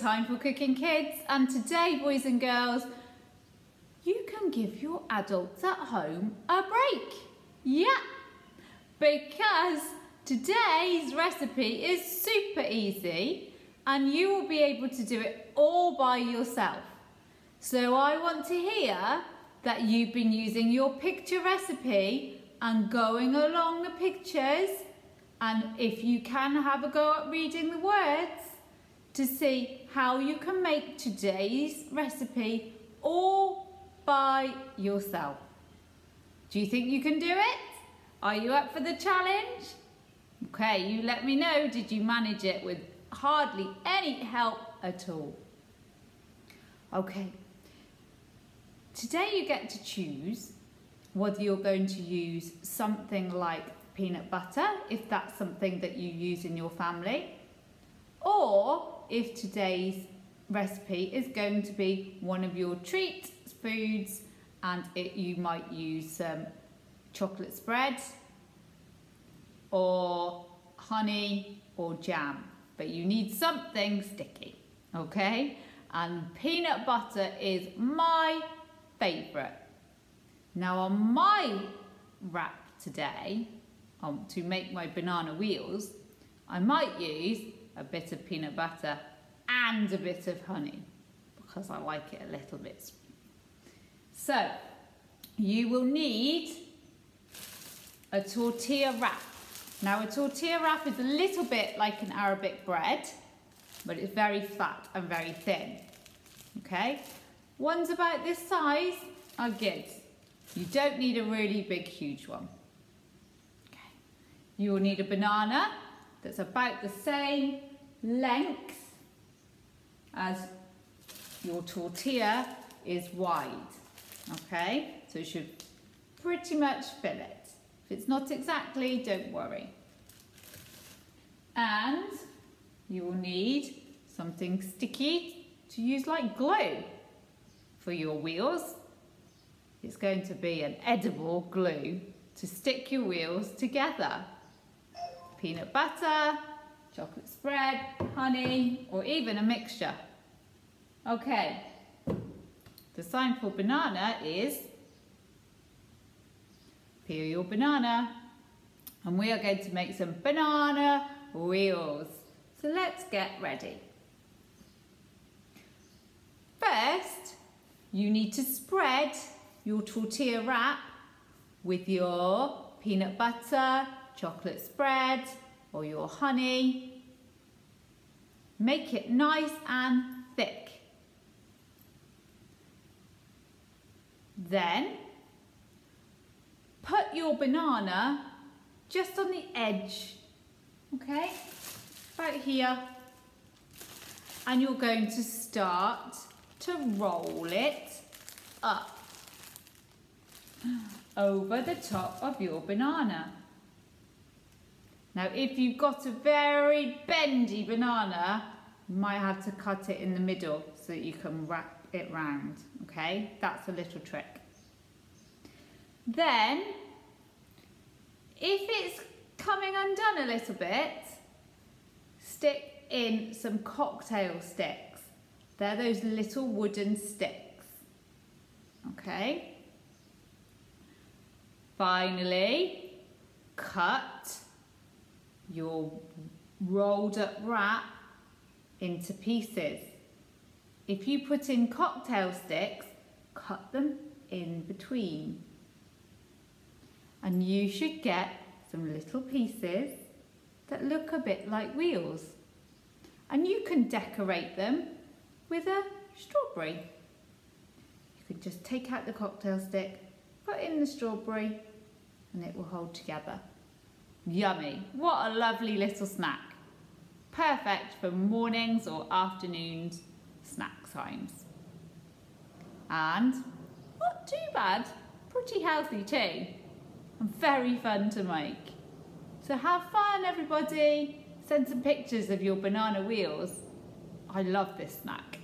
time for Cooking Kids and today, boys and girls, you can give your adults at home a break. Yeah, because today's recipe is super easy and you will be able to do it all by yourself. So I want to hear that you've been using your picture recipe and going along the pictures and if you can have a go at reading the words to see how you can make today's recipe all by yourself. Do you think you can do it? Are you up for the challenge? Okay, you let me know, did you manage it with hardly any help at all? Okay, today you get to choose whether you're going to use something like peanut butter, if that's something that you use in your family, or if today's recipe is going to be one of your treat foods and it, you might use some chocolate spread or honey or jam but you need something sticky okay? And peanut butter is my favourite now on my wrap today um, to make my banana wheels I might use a bit of peanut butter and a bit of honey because I like it a little bit. So you will need a tortilla wrap. Now a tortilla wrap is a little bit like an Arabic bread, but it's very fat and very thin. Okay, ones about this size are good. You don't need a really big, huge one. Okay. You will need a banana that's about the same length as your tortilla is wide. Okay, so you should pretty much fill it. If it's not exactly, don't worry. And you will need something sticky to use like glue for your wheels. It's going to be an edible glue to stick your wheels together. Peanut butter, chocolate spread, honey, or even a mixture. Okay, the sign for banana is peel your banana. And we are going to make some banana wheels. So let's get ready. First, you need to spread your tortilla wrap with your peanut butter, chocolate spread, or your honey. Make it nice and thick. Then put your banana just on the edge, okay, about here. And you're going to start to roll it up over the top of your banana. Now if you've got a very bendy banana, you might have to cut it in the middle so that you can wrap it round, okay? That's a little trick. Then, if it's coming undone a little bit, stick in some cocktail sticks. They're those little wooden sticks, okay? Finally, cut your rolled up wrap into pieces. If you put in cocktail sticks, cut them in between. And you should get some little pieces that look a bit like wheels. And you can decorate them with a strawberry. You can just take out the cocktail stick, put in the strawberry, and it will hold together. Yummy. What a lovely little snack. Perfect for mornings or afternoons snack times. And not too bad, pretty healthy too. And very fun to make. So have fun everybody. Send some pictures of your banana wheels. I love this snack.